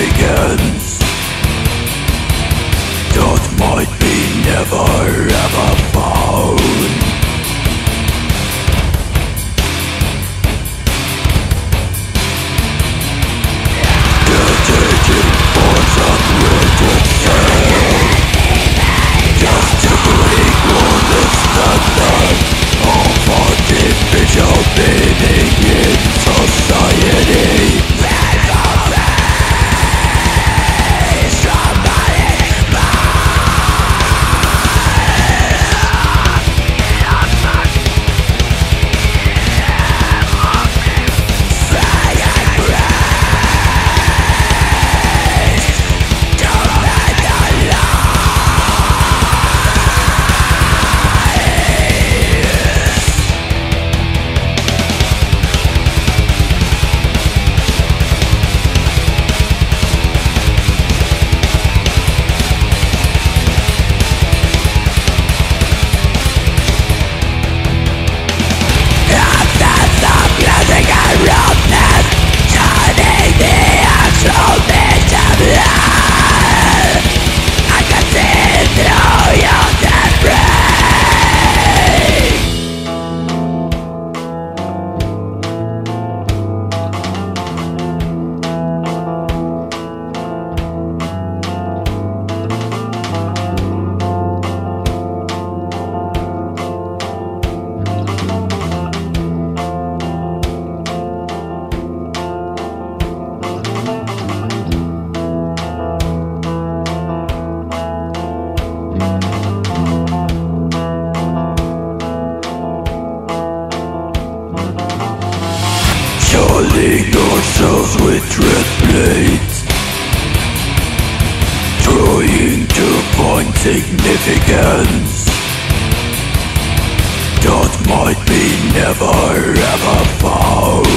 again ourselves with red blades Trying to find significance. That might be never ever found